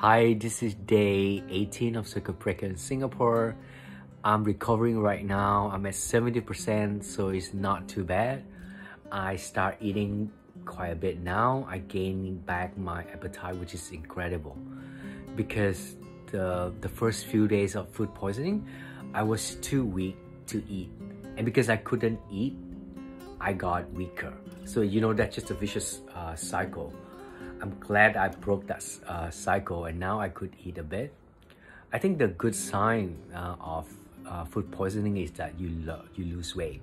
Hi, this is day 18 of circuit in Singapore. I'm recovering right now. I'm at 70%, so it's not too bad. I start eating quite a bit now. I gain back my appetite, which is incredible. Because the, the first few days of food poisoning, I was too weak to eat. And because I couldn't eat, I got weaker. So you know, that's just a vicious uh, cycle. I'm glad I broke that uh, cycle and now I could eat a bit. I think the good sign uh, of uh, food poisoning is that you lo- you lose weight.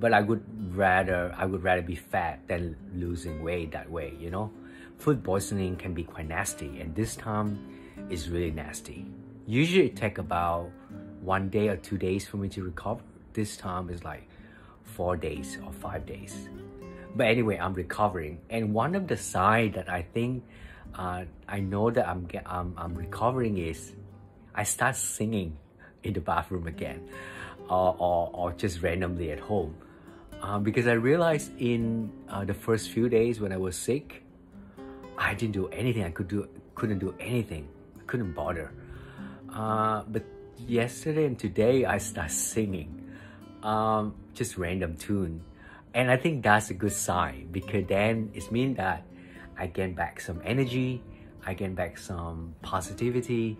But I would rather I would rather be fat than losing weight that way. You know, food poisoning can be quite nasty, and this time is really nasty. Usually it take about one day or two days for me to recover. This time is like four days or five days. But anyway, I'm recovering. And one of the signs that I think uh, I know that I'm, I'm, I'm recovering is I start singing in the bathroom again or, or, or just randomly at home. Um, because I realized in uh, the first few days when I was sick, I didn't do anything. I could do, couldn't do anything. I couldn't bother. Uh, but yesterday and today, I start singing, um, just random tune and I think that's a good sign because then it means that I get back some energy, I get back some positivity,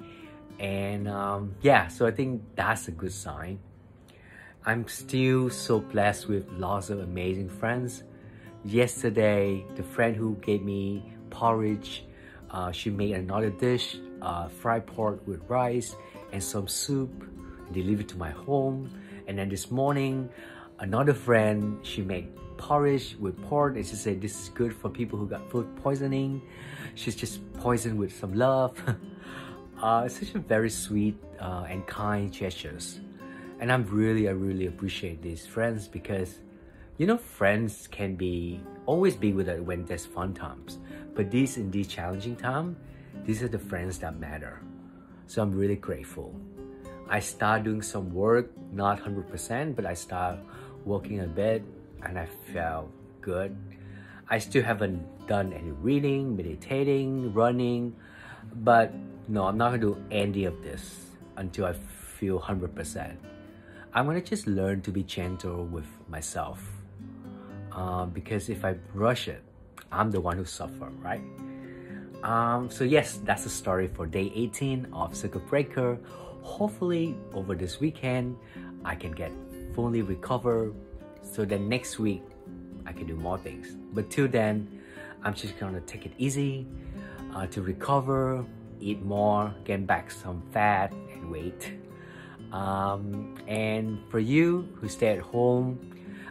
and um, yeah, so I think that's a good sign. I'm still so blessed with lots of amazing friends. Yesterday, the friend who gave me porridge, uh, she made another dish, uh, fried pork with rice and some soup, delivered to my home. And then this morning, another friend, she made porridge with pork and she said this is good for people who got food poisoning. She's just poisoned with some love. uh, such a very sweet uh, and kind gestures. And I'm really, I really appreciate these friends because you know, friends can be always be with us when there's fun times. But these in these challenging time, these are the friends that matter. So I'm really grateful. I start doing some work, not 100%, but I start working a bit and I felt good. I still haven't done any reading, meditating, running, but no, I'm not gonna do any of this until I feel 100%. I'm gonna just learn to be gentle with myself. Uh, because if I rush it, I'm the one who suffer, right? Um, so yes, that's the story for day 18 of Circuit Breaker. Hopefully over this weekend, I can get fully recover so then next week I can do more things. But till then, I'm just gonna take it easy uh, to recover, eat more, get back some fat and weight. Um, and for you who stay at home,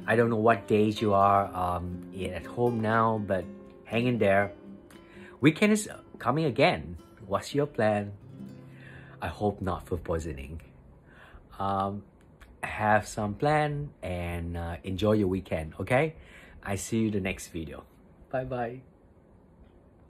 I don't know what days you are um, at home now, but hang in there. Weekend is coming again. What's your plan? I hope not food poisoning. Um, have some plan and uh, enjoy your weekend okay i see you the next video bye bye